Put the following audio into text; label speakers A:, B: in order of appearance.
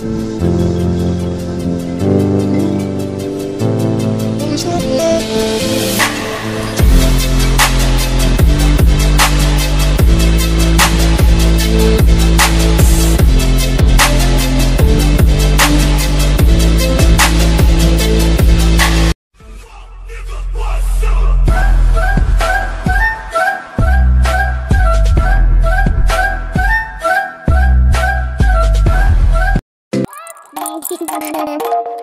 A: days.
B: Thank you.